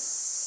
す。